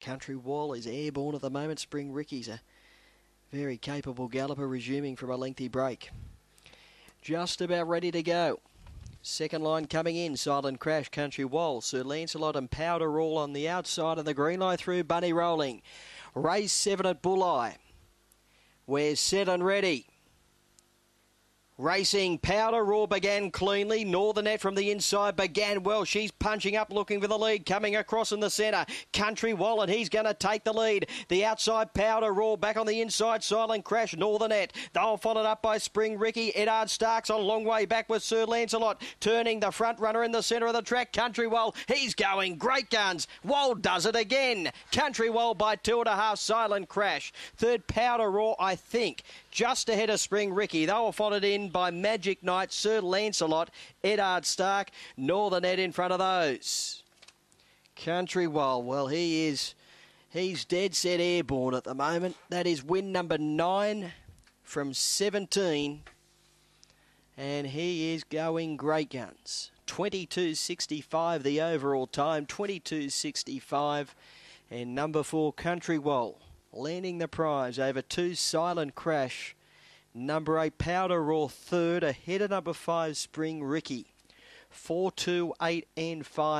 Country Wall is airborne at the moment. Spring Ricky's a very capable galloper resuming from a lengthy break. Just about ready to go. Second line coming in, Silent Crash, Country Wall, Sir Lancelot and Powder all on the outside of the green line through Bunny rolling. Race seven at Bulli. We're set and ready. Racing Powder Raw began cleanly. Northernette from the inside began well. She's punching up, looking for the lead. Coming across in the centre. Country Wallet, he's going to take the lead. The outside Powder Raw back on the inside. Silent Crash, Northernette. They'll followed up by Spring Ricky. Eddard Starks on a long way back with Sir Lancelot. Turning the front runner in the centre of the track. Country Wall, he's going. Great guns. Wall does it again. Country Wall by two and a half. Silent Crash. Third Powder Raw, I think. Just ahead of Spring Ricky. They were followed in by Magic Knight, Sir Lancelot, Eddard Stark, Northernette in front of those. Country Wall, well, he is, he's dead set airborne at the moment. That is win number nine from 17. And he is going great guns. 22.65 the overall time, 22.65. And number four, Country Wall, landing the prize over two Silent Crash. Number eight, Powder Raw third, ahead of number five, Spring Ricky. Four, two, eight, and five.